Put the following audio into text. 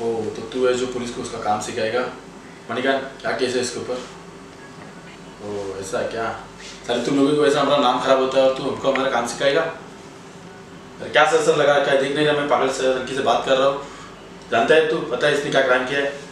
ओ तो तू है जो पुलिस को उसका काम सिखाएगा? मणिका क्या केस है इसके ऊपर? ओ, ऐसा क्या? सारे तुम लोगों को ऐसा हमारा नाम खराब होता है और तू हमको हमारा काम सिखाएगा? अरे, क्या सर सर लगा क्या देख नहीं रहा मैं, पागल से लड़की से बात कर रहा हूँ। जानता है तू, पता है इसने क्या क्राइम किया है?